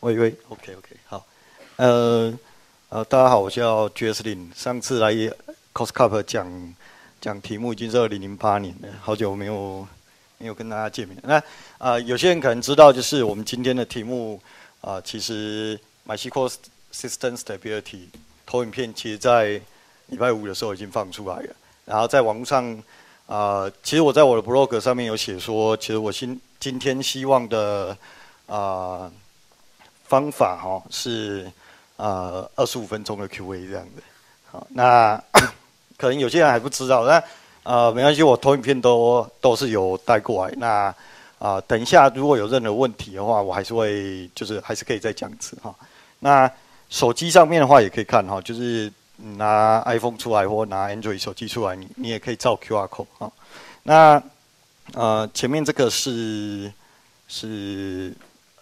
喂喂，OK OK，好，呃呃，大家好，我叫 Jeslin。上次来 Cost Cup 讲讲题目已经是二零零八年了，好久没有没有跟大家见面。那啊，有些人可能知道，就是我们今天的题目啊，其实 MySQL System Stability 投影片，其实在礼拜五的时候已经放出来了。然后在网络上啊，其实我在我的 blog 上面有写说，其实我今今天希望的啊。方法哈是呃二十五分钟的 Q&A 这样的，好，那 可能有些人还不知道，那呃没关系，我投影片都都是有带过来。那啊等一下如果有任何问题的话，我还是会就是还是可以再讲一次哈。那手机上面的话也可以看哈，就是拿 iPhone 出来或拿 Android 手机出来，你你也可以照 QR code 哈。那呃前面这个是是。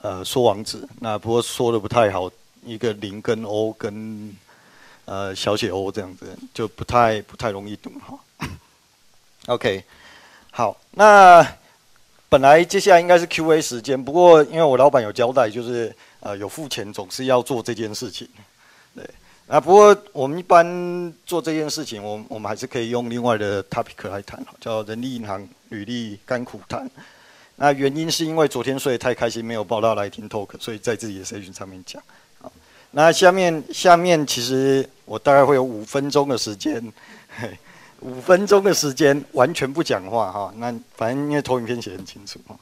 呃，说网址，那不过说的不太好，一个零跟 O 跟呃小写 O 这样子，就不太不太容易读哈。OK，好，那本来接下来应该是 Q&A 时间，不过因为我老板有交代，就是呃有付钱总是要做这件事情，对，啊不过我们一般做这件事情，我我们还是可以用另外的 topic 来谈，叫人力银行履历甘苦谈。那原因是因为昨天睡得太开心，没有报道来听 talk，所以在自己的社群上面讲。好，那下面下面其实我大概会有五分钟的时间，五分钟的时间完全不讲话哈。那反正因为投影片写很清楚哈。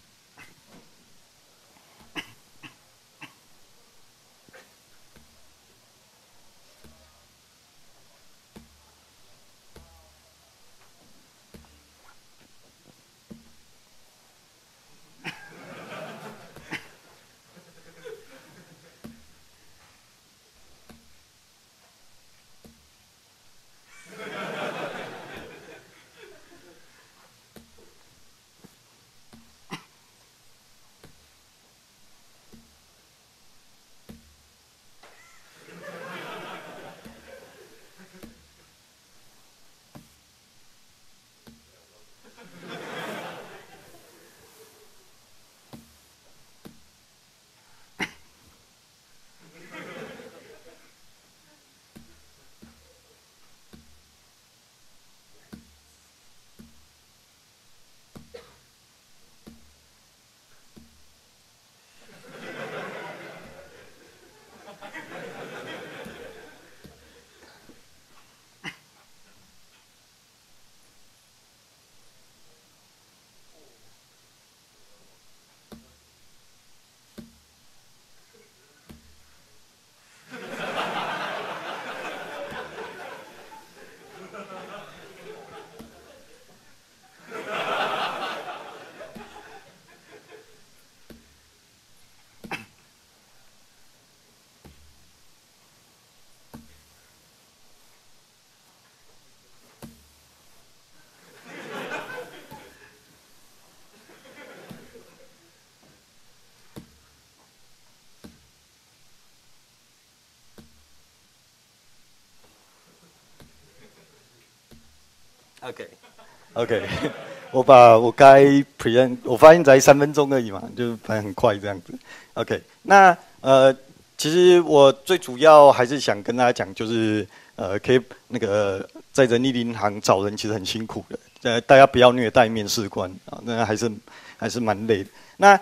OK，OK，我把我该 Pre 演我发现才三分钟而已嘛，就反正很快这样子。OK，那呃，其实我最主要还是想跟大家讲，就是呃，可以那个在人力银行找人其实很辛苦的，呃，大家不要虐待面试官啊，那还是还是蛮累的。那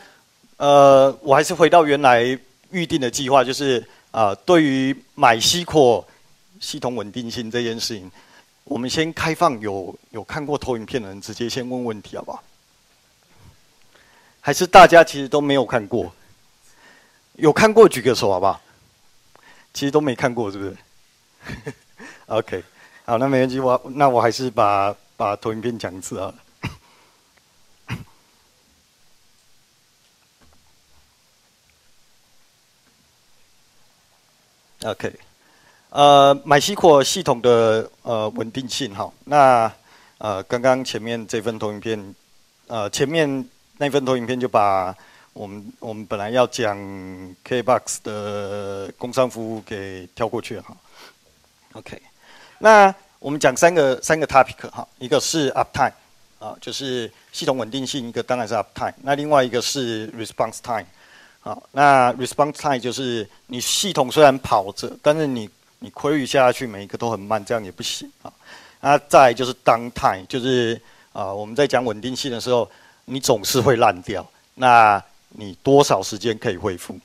呃，我还是回到原来预定的计划，就是啊，对于买西扩系统稳定性这件事情。我们先开放有有看过投影片的人，直接先问问题好不好？还是大家其实都没有看过？有看过举个手好不好？其实都没看过，是不是？OK，好，那没问题，我那我还是把把投影片讲一次啊。OK。呃，MySQL 系统的呃稳定性哈，那呃刚刚前面这份投影片，呃前面那份投影片就把我们我们本来要讲 KBox 的工商服务给跳过去了哈。OK，那我们讲三个三个 topic 哈，一个是 uptime 啊，就是系统稳定性，一个当然是 uptime，那另外一个是 response time 好，那 response time 就是你系统虽然跑着，但是你你亏余下去每一个都很慢，这样也不行啊。那再就是 down time，就是啊我们在讲稳定性的时候，你总是会烂掉，那你多少时间可以恢复？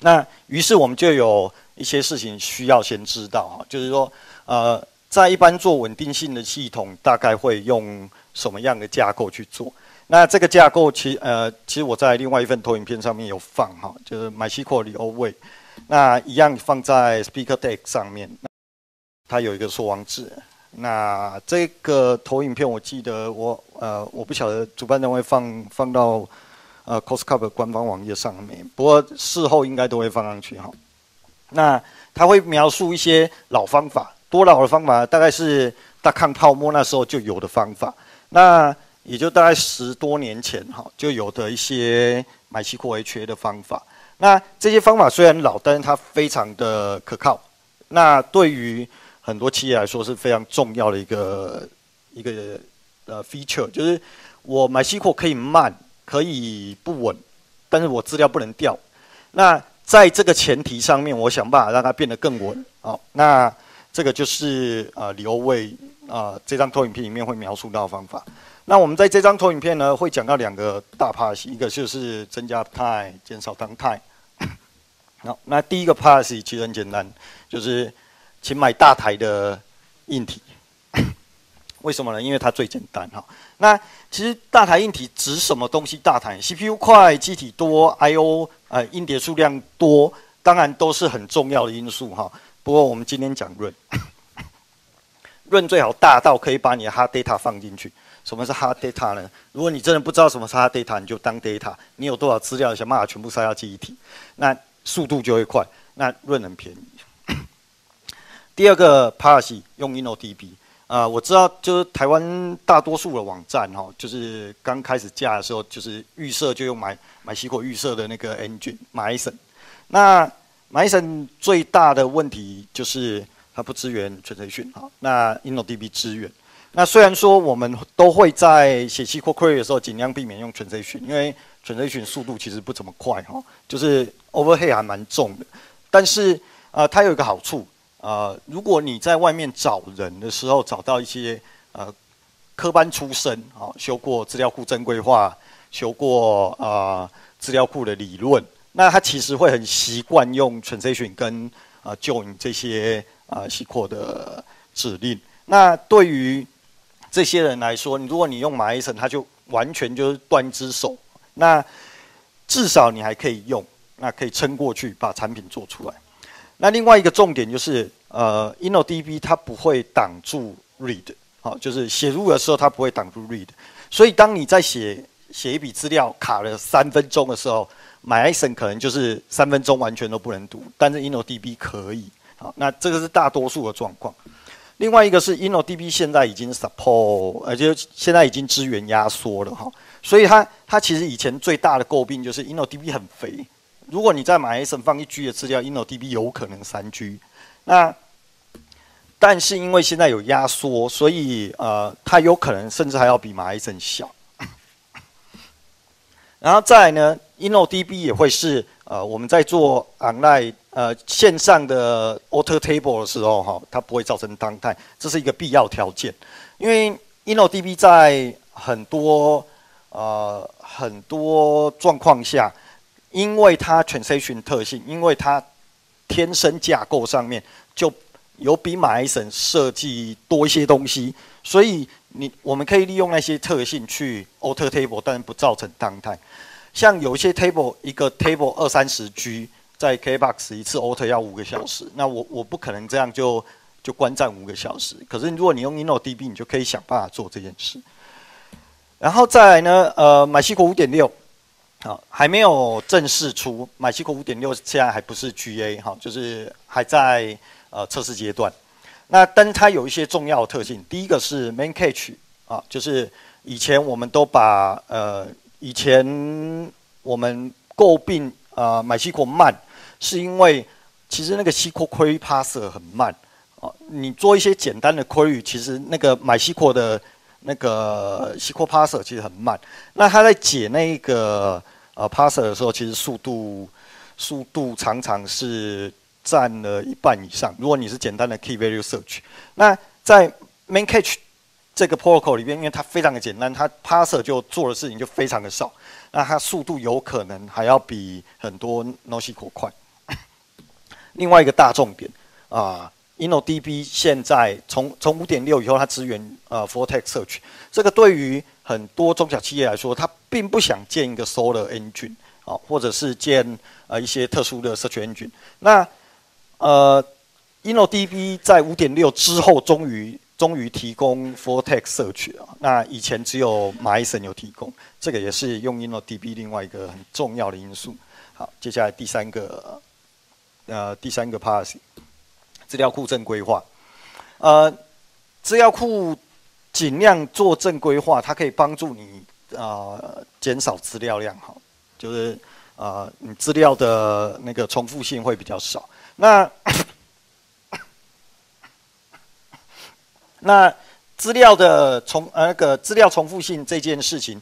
那于是我们就有一些事情需要先知道哈，就是说呃在一般做稳定性的系统，大概会用什么样的架构去做？那这个架构，其呃，其实我在另外一份投影片上面有放哈，就是 MySQL 里 o way，那一样放在 Speaker Deck 上面，它有一个缩网址。那这个投影片，我记得我呃，我不晓得主办单位放放到呃 CostCup 官方网页上面，不过事后应该都会放上去哈。那他会描述一些老方法，多老的方法，大概是大抗泡沫那时候就有的方法。那也就大概十多年前，哈，就有的一些买期货 HA 的方法。那这些方法虽然老，但是它非常的可靠。那对于很多企业来说是非常重要的一个一个呃 feature，就是我买期货可以慢，可以不稳，但是我资料不能掉。那在这个前提上面，我想办法让它变得更稳。好，那这个就是呃李欧卫啊这张投影片里面会描述到的方法。那我们在这张投影片呢，会讲到两个大 part，一个就是增加 time，减少单 time。好，那第一个 part 其实很简单，就是请买大台的硬体。为什么呢？因为它最简单哈。那其实大台硬体指什么东西？大台 CPU 快，机体多，I/O 呃硬碟数量多，当然都是很重要的因素哈。不过我们今天讲润，润最好大到可以把你的 hard data 放进去。什么是 hard data 呢？如果你真的不知道什么是 hard data，你就当 data。你有多少资料，想办法全部塞到记忆体，那速度就会快，那润能便宜。第二个 parse 用 InnoDB 啊，我知道就是台湾大多数的网站哈，就是刚开始架的时候，就是预设就用买买西果预设的那个 engine Myson。那 Myson 最大的问题就是它不支援 transition，那 InnoDB 支援。那虽然说我们都会在写 SQL query 的时候尽量避免用 transaction，因为 transaction 速度其实不怎么快哈，就是 overhead 还蛮重的。但是呃，它有一个好处，呃，如果你在外面找人的时候找到一些呃科班出身啊，修过资料库正规化，修过啊资料库的理论，那他其实会很习惯用 transaction 跟啊 join 这些啊 SQL 的指令。那对于这些人来说，如果你用 Myson，它就完全就是断只手。那至少你还可以用，那可以撑过去，把产品做出来。那另外一个重点就是，呃，InnoDB 它不会挡住 read，好，就是写入的时候它不会挡住 read。所以当你在写写一笔资料卡了三分钟的时候，Myson 可能就是三分钟完全都不能读，但是 InnoDB 可以。好，那这个是大多数的状况。另外一个是 InnoDB 现在已经 support，而且现在已经支援压缩了哈，所以它它其实以前最大的诟病就是 InnoDB 很肥，如果你在 MySQL 放一 G 的资料，InnoDB 有可能三 G，那但是因为现在有压缩，所以呃它有可能甚至还要比 MySQL 小，然后再来呢，InnoDB 也会是呃我们在做 online。呃，线上的 auto table 的时候，哈，它不会造成当态，这是一个必要条件。因为 InnoDB 在很多呃很多状况下，因为它 transaction 特性，因为它天生架构上面就有比 MySQL 设计多一些东西，所以你我们可以利用那些特性去 auto table，但不造成当态。像有一些 table，一个 table 二三十 G。在 KBox 一次 alter 要五个小时，那我我不可能这样就就观战五个小时。可是如果你用 InnoDB，你就可以想办法做这件事。然后再来呢，呃，MySQL 五点六，好，还没有正式出。MySQL 五点六现在还不是 GA，哈，就是还在呃测试阶段。那但它有一些重要特性，第一个是 Main Cache，啊，就是以前我们都把呃以前我们诟病呃 MySQL 慢。是因为其实那个 SQL query parser 很慢哦，你做一些简单的 query，其实那个买 SQL 的那个 SQL parser 其实很慢。那他在解那个呃 parser 的时候，其实速度速度常常是占了一半以上。如果你是简单的 key value search，那在 main cache 这个 protocol 里边，因为它非常的简单，它 parser 就做的事情就非常的少，那它速度有可能还要比很多 NoSQL 快。另外一个大重点啊，InnoDB 现在从从五点六以后，它支援呃 f o r t e x Search，这个对于很多中小企业来说，它并不想建一个 Solar Engine 啊，或者是建呃一些特殊的 Search Engine。那呃，InnoDB 在五点六之后，终于终于提供 f o r t e x Search 啊，那以前只有 Myson 有提供，这个也是用 InnoDB 另外一个很重要的因素。好，接下来第三个。呃，第三个 part，资料库正规化。呃，资料库尽量做正规化，它可以帮助你啊减少资料量，哈，就是啊你资料的那个重复性会比较少。那那资料的重呃那个资料重复性这件事情，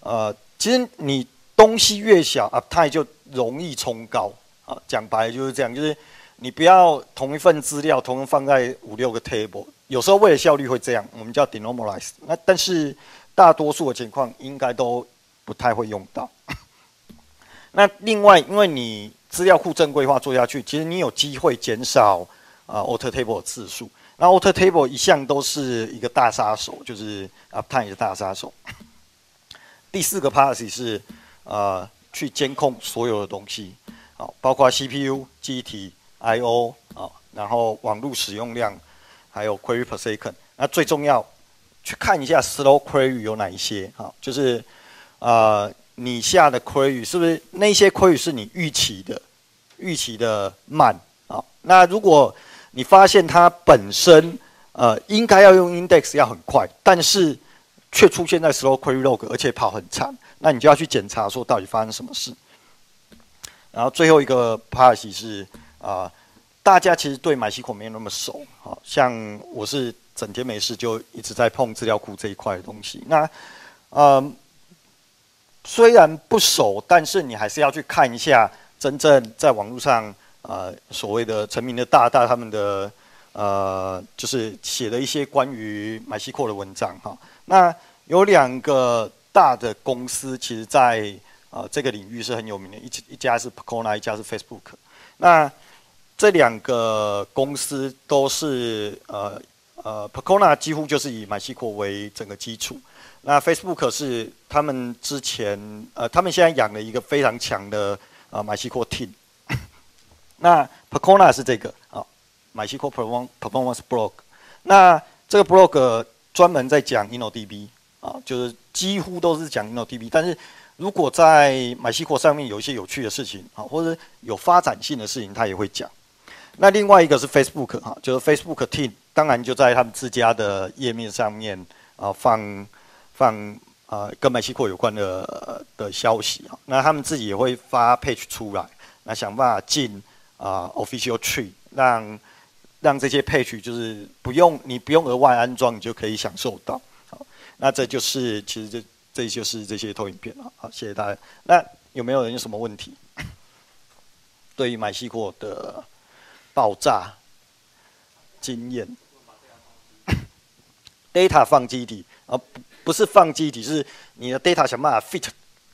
呃，其实你东西越小啊，它就容易冲高。啊，讲白了就是这样，就是你不要同一份资料同时放在五六个 table，有时候为了效率会这样，我们叫 denormalize。那但是大多数的情况应该都不太会用到。那另外，因为你资料库正规化做下去，其实你有机会减少啊 alter table 的次数。那 alter table 一向都是一个大杀手，就是 uptime 的大杀手。第四个 policy 是呃去监控所有的东西。好，包括 CPU、记忆体、I/O 啊，然后网络使用量，还有 query per second。那最重要，去看一下 slow query 有哪一些啊？就是呃，你下的 query 是不是那些 query 是你预期的？预期的慢啊？那如果你发现它本身呃应该要用 index 要很快，但是却出现在 slow query log，而且跑很长，那你就要去检查说到底发生什么事。然后最后一个 part 是啊，大家其实对 MySQL 没有那么熟，好像我是整天没事就一直在碰资料库这一块的东西。那呃，虽然不熟，但是你还是要去看一下真正在网络上呃所谓的成名的大大他们的呃，就是写的一些关于 MySQL 的文章哈。那有两个大的公司，其实在啊，这个领域是很有名的，一一家是 Pacona，一家是 Facebook。那这两个公司都是呃呃，Pacona 几乎就是以 MySQL 为整个基础。那 Facebook 是他们之前呃，他们现在养了一个非常强的啊 MySQL team。那 Pacona 是这个啊，MySQL Performance Performance Blog。那这个 blog 专门在讲 InnoDB 啊，就是几乎都是讲 InnoDB，但是如果在 MySQL 上面有一些有趣的事情啊，或者有发展性的事情，他也会讲。那另外一个是 Facebook 哈，就是 Facebook Team，当然就在他们自家的页面上面啊放放啊跟 MySQL 有关的的消息啊。那他们自己也会发 page 出来，那想办法进啊 Official Tree，让让这些 page 就是不用你不用额外安装，你就可以享受到。好，那这就是其实这。这就是这些投影片了，好，谢谢大家。那有没有人有什么问题？对于买西货的爆炸经验，data 放机体啊，不不是放机体，是你的 data 想办法 fit，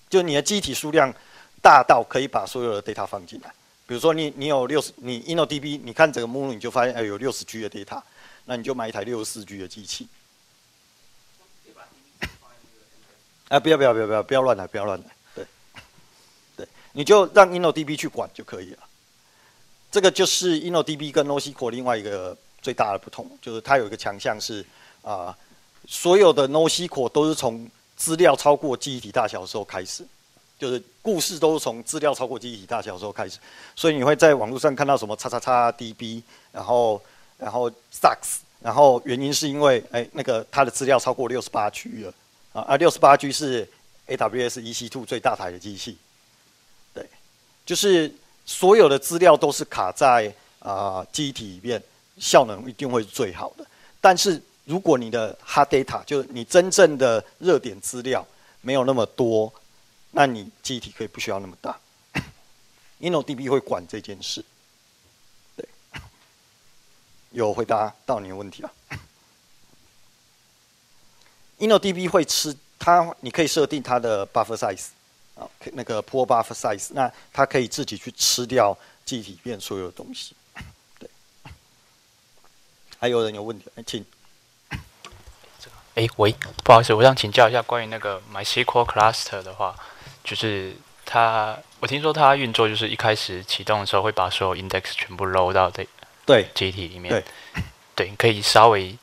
就你的机体数量大到可以把所有的 data 放进来。比如说你你有六十，你 InnoDB，你看整个目录你就发现哎有六十 G 的 data，那你就买一台六十四 G 的机器。哎，不要不要不要不要不要乱来，不要乱来，对，对，你就让 InnoDB 去管就可以了。这个就是 InnoDB 跟 NoSQL 另外一个最大的不同，就是它有一个强项是啊，所有的 NoSQL 都是从资料超过记忆体大小的时候开始，就是故事都是从资料超过记忆体大小的时候开始，所以你会在网络上看到什么叉叉叉 DB，然后然后 sucks，然后原因是因为哎那个它的资料超过六十八 G 了。啊啊，六十八 G 是 AWS EC2 最大台的机器，对，就是所有的资料都是卡在啊记忆体里面，效能一定会是最好的。但是如果你的 hard data 就是你真正的热点资料没有那么多，那你记忆体可以不需要那么大。InnoDB 会管这件事，对，有回答到你的问题了。InnoDB 会吃它，你可以设定它的 buffer size，啊，那个 pool buffer size，那它可以自己去吃掉记忆体里面所有的东西。对，还有人有问题，请。哎，喂，不好意思，我想请教一下关于那个 MySQL Cluster 的话，就是它，我听说它运作就是一开始启动的时候会把所有 index 全部 load 到这对集体里面，对，对，可以稍微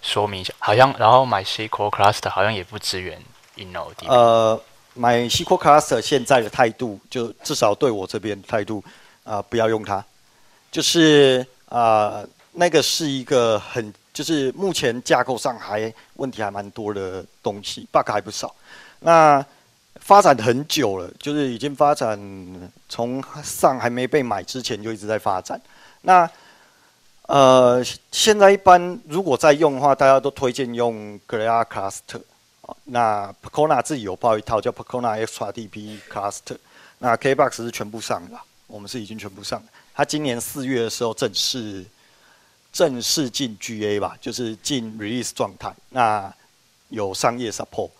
说明一下，好像然后 MySQL Cluster 好像也不支援 InnoDB。呃，MySQL Cluster 现在的态度，就至少对我这边态度，啊，不要用它，就是啊，那个是一个很。就是目前架构上还问题还蛮多的东西，bug 还不少。那发展很久了，就是已经发展从上还没被买之前就一直在发展。那呃，现在一般如果在用的话，大家都推荐用 Glea Cluster。那 p c o n a 自己有报一套叫 p c o n a XRDP Cluster。那 KBox 是全部上了，我们是已经全部上。它今年四月的时候正式。正式进 GA 吧，就是进 release 状态。那有商业 support。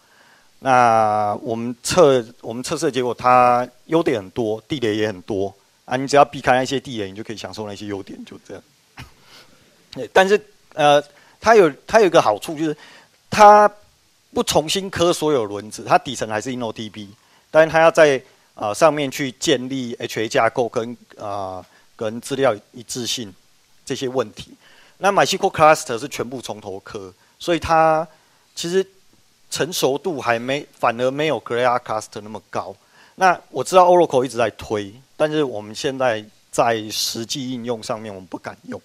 那我们测我们测试结果，它优点很多，地雷也很多啊。你只要避开那些地雷，你就可以享受那些优点，就这样。但是呃，它有它有一个好处，就是它不重新刻所有轮子，它底层还是 InnoDB，但是它要在啊上面去建立 HA 架构跟啊跟资料一致性。这些问题，那 MySQL Cluster 是全部从头磕，所以它其实成熟度还没，反而没有 GLEA CLUST 那么高。那我知道 Oracle 一直在推，但是我们现在在实际应用上面，我们不敢用。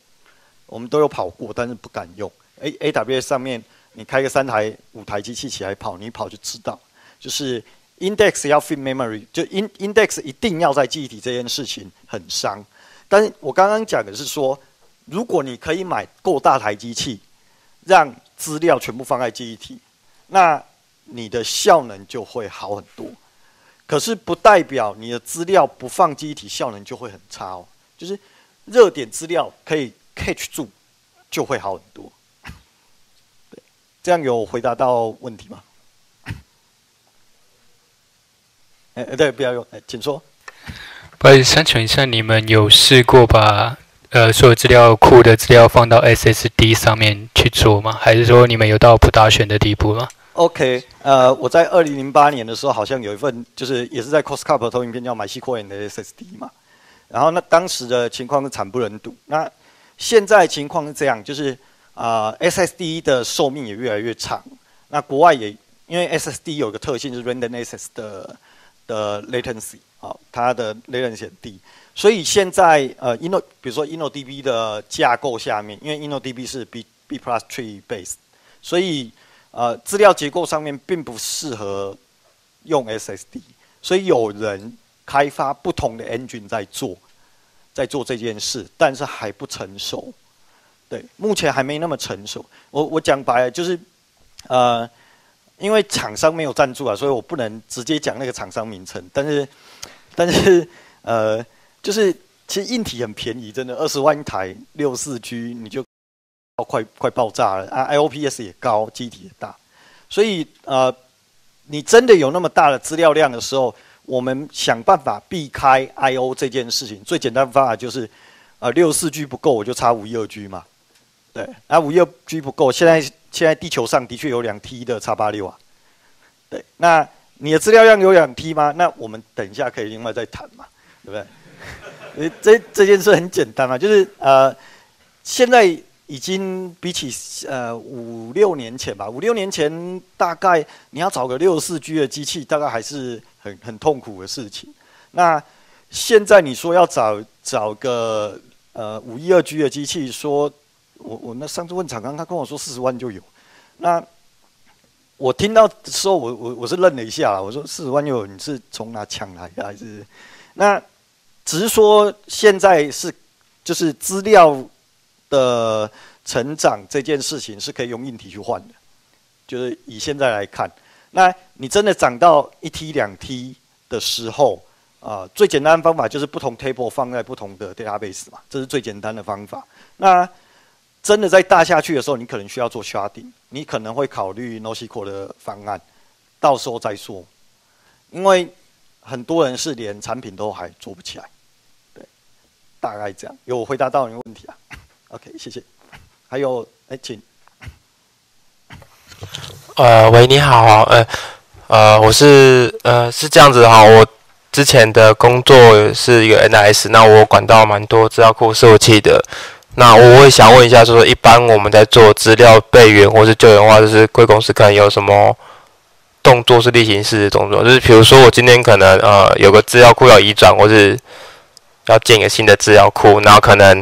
我们都有跑过，但是不敢用。A AWS 上面，你开个三台、五台机器起来跑，你跑就知道，就是 Index 要 fit memory，就 In Index 一定要在记忆体这件事情很伤。但是我刚刚讲的是说。如果你可以买够大台机器，让资料全部放在记忆体，那你的效能就会好很多。可是不代表你的资料不放记忆体，效能就会很差哦。就是热点资料可以 catch 住，就会好很多。对，这样有回答到问题吗？哎 哎，对，不要用，哎，请说。不好意思，想请问一下，你们有试过把？呃，所有资料库的资料放到 SSD 上面去做吗？还是说你们有到不大选的地步吗？OK，呃，我在二零零八年的时候，好像有一份，就是也是在 Costco 投影片叫买 o i n 的 SSD 嘛。然后那当时的情况是惨不忍睹。那现在情况是这样，就是啊，SSD 的寿命也越来越长。那国外也因为 SSD 有个特性是 Random Access 的的 latency 啊，它的 latency 很低。所以现在呃，Inno 比如说 InnoDB 的架构下面，因为 InnoDB 是 B B plus tree base，所以呃资料结构上面并不适合用 SSD，所以有人开发不同的 engine 在做，在做这件事，但是还不成熟，对，目前还没那么成熟。我我讲白了就是，呃，因为厂商没有赞助啊，所以我不能直接讲那个厂商名称，但是但是呃。就是其实硬体很便宜，真的二十万一台六四 G 你就快快爆炸了啊！IOPS 也高，机体也大，所以呃，你真的有那么大的资料量的时候，我们想办法避开 IO 这件事情。最简单的方法就是，呃，六四 G 不够，我就插五一二 G 嘛。对，啊，五一二 G 不够，现在现在地球上的确有两 T 的叉八六啊。对，那你的资料量有两 T 吗？那我们等一下可以另外再谈嘛，对不对？这这件事很简单嘛，就是呃，现在已经比起呃五六年前吧，五六年前大概你要找个六四 G 的机器，大概还是很很痛苦的事情。那现在你说要找找个呃五一二 G 的机器，说我我那上次问厂商，他跟我说四十万就有。那我听到的时候，我我我是愣了一下，我说四十万就有，你是从哪抢来的还是那？只是说现在是，就是资料的成长这件事情是可以用硬体去换的，就是以现在来看，那你真的涨到一 T 两 T 的时候，啊，最简单的方法就是不同 table 放在不同的 database 嘛，这是最简单的方法。那真的在大下去的时候，你可能需要做 sharding，你可能会考虑 NoSQL 的方案，到时候再说。因为很多人是连产品都还做不起来，对，大概这样。有回答到你的问题啊？OK，谢谢。还有，哎，请。呃，喂，你好，呃，呃，我是呃是这样子哈，我之前的工作是一个 NS，那我管到蛮多资料库服务器的，那我会想问一下，说一般我们在做资料备援或是救援的话，就是贵公司可能有什么动作是例行式的动作？就是比如说我今天可能呃有个资料库要移转，或是要建一个新的资料库，然后可能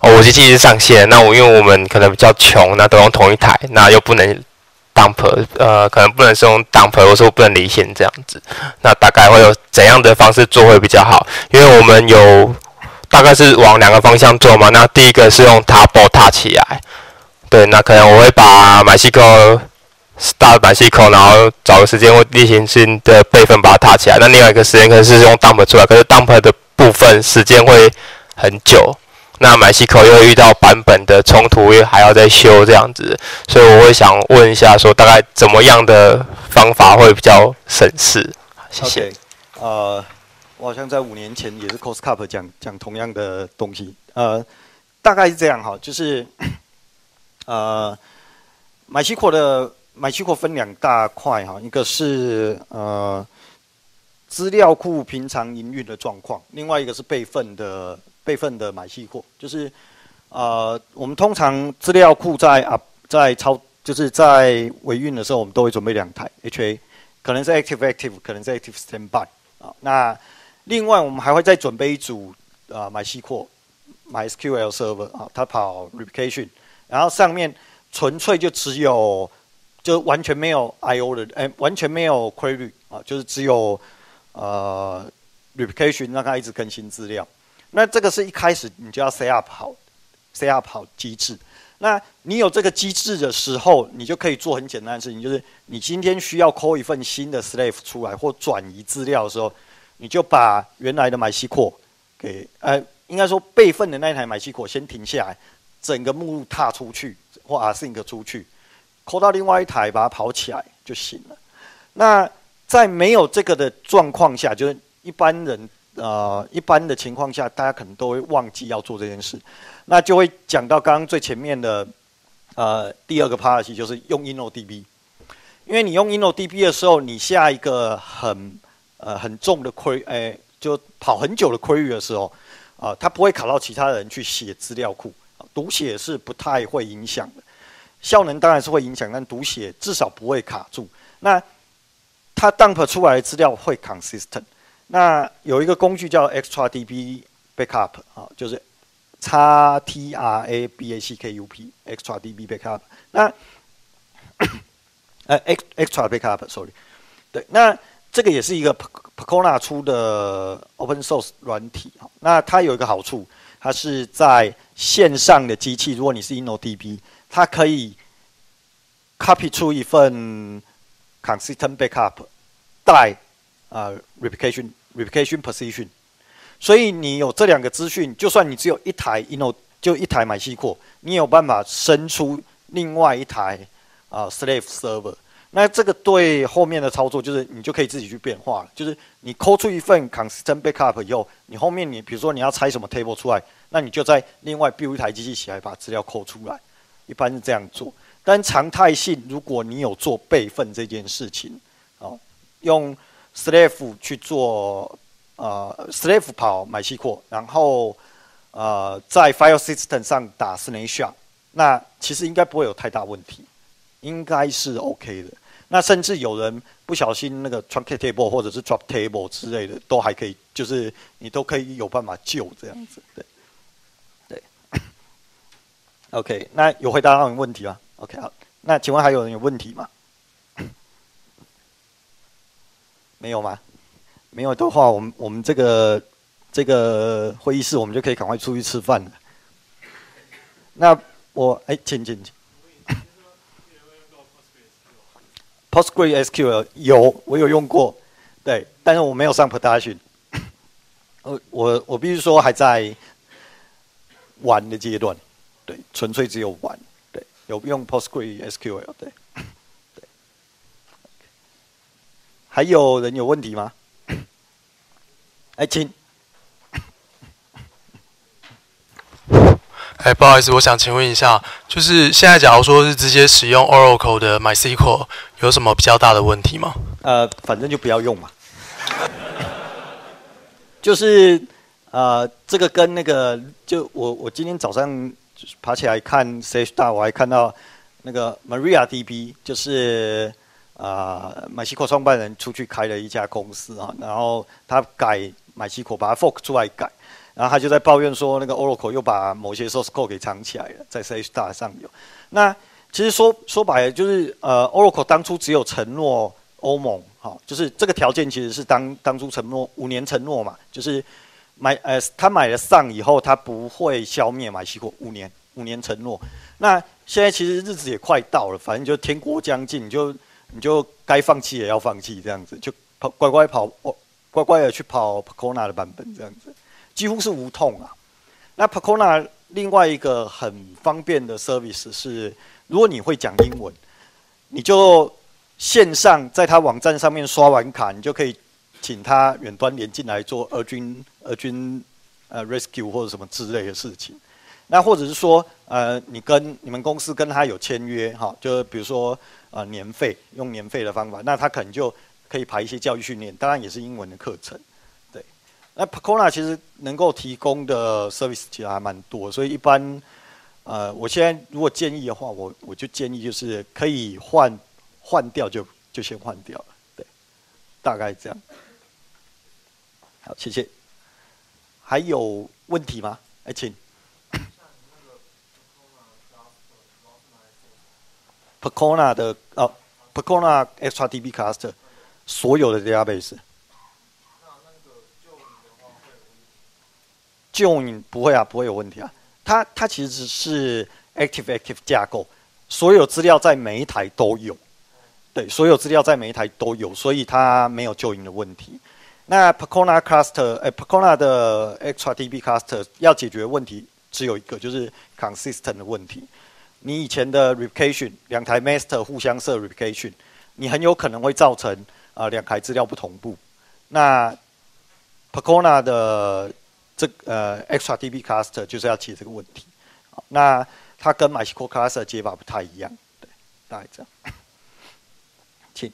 哦我机器是上线，那我因为我们可能比较穷，那都用同一台，那又不能。dump 呃，可能不能是用 dump，或者说不能离线这样子。那大概会有怎样的方式做会比较好？因为我们有大概是往两个方向做嘛。那第一个是用 table 踏起来，对，那可能我会把 MySQL start MySQL，然后找个时间或例行性的备份把它踏起来。那另外一个时间可能是用 dump 出来，可是 dump 的部分时间会很久。那 MySQL 又遇到版本的冲突，又还要再修这样子，所以我会想问一下，说大概怎么样的方法会比较省事？谢谢。呃，我好像在五年前也是 Cost Cup 讲讲同样的东西，呃，大概是这样哈，就是 呃，MySQL 的 MySQL 分两大块哈，一个是呃资料库平常营运的状况，另外一个是备份的。备份的买系货，就是，呃，我们通常资料库在啊，在超，就是在维运的时候，我们都会准备两台 HA，可能是 Active Active，可能是 Active Standby 啊。那另外我们还会再准备一组啊买系货，MySQL Server 啊，它跑 Replication，然后上面纯粹就只有，就完全没有 I/O 的，哎，完全没有 Query 啊，就是只有呃 Replication 让它一直更新资料。那这个是一开始你就要 set up 好，set up 好机制。那你有这个机制的时候，你就可以做很简单的事情，就是你今天需要 call 一份新的 slave 出来或转移资料的时候，你就把原来的 MySQL 给呃，应该说备份的那一台 MySQL 先停下来，整个目录踏出去或 async 出去，call 到另外一台把它跑起来就行了。那在没有这个的状况下，就是一般人。呃，一般的情况下，大家可能都会忘记要做这件事，那就会讲到刚刚最前面的，呃，第二个 part 就是用 InnoDB，因为你用 InnoDB 的时候，你下一个很呃很重的 query，哎，就跑很久的 query 的时候，啊，它不会卡到其他人去写资料库，读写是不太会影响的，效能当然是会影响，但读写至少不会卡住。那它 dump 出来的资料会 consistent。那有一个工具叫 extra db backup 啊，就是 x t r a b a c k u p extra DB Backup。那呃 Extra Backup，sorry，对，那这个也是一个 Pacona 出的 Open Source 软体啊。那它有一个好处，它是在线上的机器，如果你是 InnoDB，它可以 copy 出一份 Consistent Backup 带啊 Replication。replication position，所以你有这两个资讯，就算你只有一台 inno 就一台买西扩，你有办法生出另外一台啊 slave server。那这个对后面的操作，就是你就可以自己去变化了。就是你抠出一份 consistent backup 以后，你后面你比如说你要拆什么 table 出来，那你就在另外 build 一台机器起来把资料抠出来，一般是这样做。但常态性，如果你有做备份这件事情，哦，用。Slave 去做呃，Slave 跑 MySQL，然后呃，在 File System 上打 Snapshot，那其实应该不会有太大问题，应该是 OK 的。那甚至有人不小心那个 Truncate Table 或者是 Drop Table 之类的，都还可以，就是你都可以有办法救这样子。对，对。OK，那有回答到你问题吗？OK，好。那请问还有人有问题吗？没有吗？没有的话，我们我们这个这个会议室，我们就可以赶快出去吃饭了。那我哎，请请请。PostgreSQL 有，我有用过。对，但是我没有上 production。我我我必须说还在玩的阶段，对，纯粹只有玩，对，有用 PostgreSQL，对，对。还有人有问题吗？哎，请。哎，不好意思，我想请问一下，就是现在假如说是直接使用 Oracle 的 MySQL，有什么比较大的问题吗？呃，反正就不要用嘛。就是呃，这个跟那个，就我我今天早上爬起来看 C H 大，我还看到那个 Maria DB，就是啊，MySQL 创办人出去开了一家公司啊，然后他改 MySQL，把它 fork 出来改。然后他就在抱怨说，那个 Oracle 又把某些 source code 给藏起来了，在 C H 大上有。那其实说说白了，就是呃，Oracle 当初只有承诺欧盟，好，就是这个条件其实是当当初承诺五年承诺嘛，就是买呃他买了上以后，他不会消灭买西果五年五年承诺。那现在其实日子也快到了，反正就天国将近，你就你就该放弃也要放弃这样子，就跑乖乖跑哦，乖乖的去跑 p o c o n a 的版本这样子。几乎是无痛啊。那 p a c o n a 另外一个很方便的 service 是，如果你会讲英文，你就线上在他网站上面刷完卡，你就可以请他远端连进来做俄军俄军呃 rescue 或者什么之类的事情。那或者是说，呃，你跟你们公司跟他有签约哈，就比如说呃年费用年费的方法，那他可能就可以排一些教育训练，当然也是英文的课程。那 p a c o n a 其实能够提供的 service 其实还蛮多，所以一般，呃，我现在如果建议的话，我我就建议就是可以换换掉就就先换掉了，对，大概这样。好，谢谢。还有问题吗？哎，请。p a c o n a 的哦 p a c o n a Extra DB Cluster 所有的 database。就你不会啊，不会有问题啊。它它其实是 active active 架构，所有资料在每一台都有，对，所有资料在每一台都有，所以它没有旧营的问题。那 p a c o n a cluster，哎 p a c o n a 的 extra DB cluster 要解决问题只有一个，就是 consistent 的问题。你以前的 replication 两台 master 互相设 replication，你很有可能会造成啊两台资料不同步。那 p a c o n a 的这呃，extra DB cluster 就是要解这个问题。那它跟 MySQL cluster 解法不太一样，对，大概这样。请。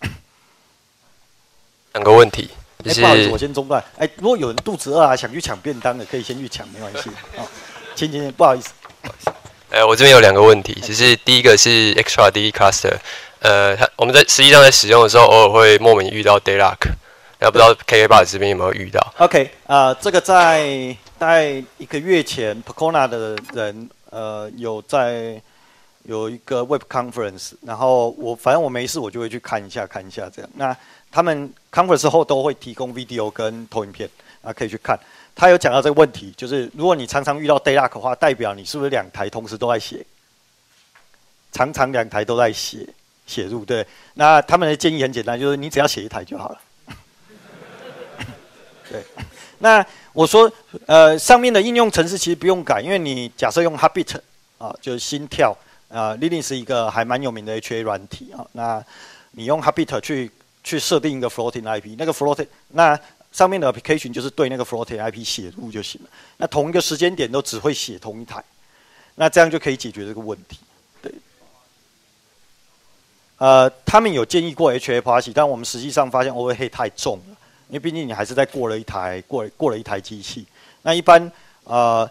两个问题。哎，不好意思，我先中断。哎，如果有人肚子饿啊，想去抢便当的，可以先去抢，没关系。好，请请，不好意思。呃，我这边有两个问题，其实第一个是 extra DB cluster，呃，它我们在实际上在使用的时候，偶尔会莫名遇到 d a y l o c k 也不知道 K K 爸这边有没有遇到？OK，啊，这个在大概一个月前 p a c o n a 的人呃有在有一个 Web Conference，然后我反正我没事我就会去看一下看一下这样。那他们 Conference 后都会提供 video 跟投影片啊，可以去看。他有讲到这个问题，就是如果你常常遇到 d a y l o c k 的话，代表你是不是两台同时都在写？常常两台都在写写入对。那他们的建议很简单，就是你只要写一台就好了。对，那我说，呃，上面的应用程式其实不用改，因为你假设用 Habit 啊，就是心跳啊，Linux 是一个还蛮有名的 HA 软体啊，那你用 Habit 去去设定一个 Floating IP，那个 Floating 那上面的 Application 就是对那个 Floating IP 写入就行了，那同一个时间点都只会写同一台，那这样就可以解决这个问题。对，呃，他们有建议过 HA Parse，但我们实际上发现 OVEH 太重了。因为毕竟你还是在过了一台过过了一台机器，那一般呃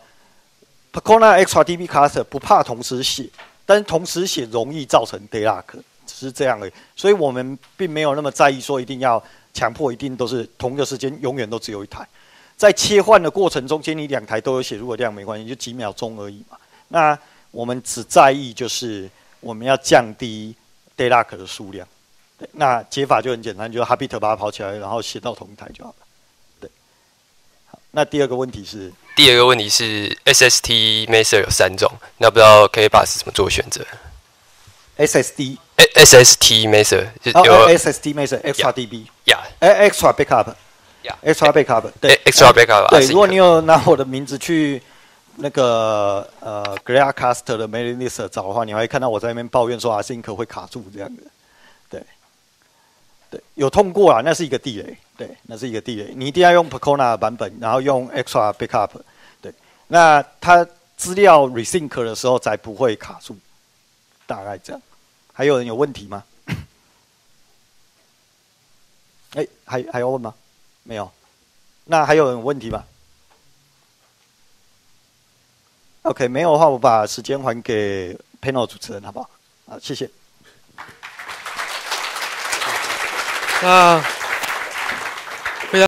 p a c o n a extra DB cluster 不怕同时写，但同时写容易造成 d a y l o c k 只是这样而已。所以我们并没有那么在意说一定要强迫一定都是同一个时间永远都只有一台，在切换的过程中间，你两台都有写入的量没关系，就几秒钟而已嘛。那我们只在意就是我们要降低 d a y l o c k 的数量。那解法就很简单，就是 Habit 把它跑起来，然后写到同一台就好了。对，好，那第二个问题是？第二个问题是 SST Master 有三种，那不知道 K 把是怎么做选择？SSD？哎，SST Master 有 SST Master Extra DB。呀，哎，extra backup，extra backup，对，extra backup，对，如果你有拿我的名字去那个呃 g r a c a s t 的 mailing list 找的话，你会看到我在那边抱怨说 Async 会卡住这样的，对，对，有通过啊，那是一个地雷，对，那是一个地雷，你一定要用 Percona 版本，然后用 extra backup，对，那它资料 resync 的时候才不会卡住，大概这样。还有人有问题吗？哎，还还要问吗？没有。那还有人有问题吗？OK，没有的话，我把时间还给 panel 主持人，好不好？好，谢谢。啊。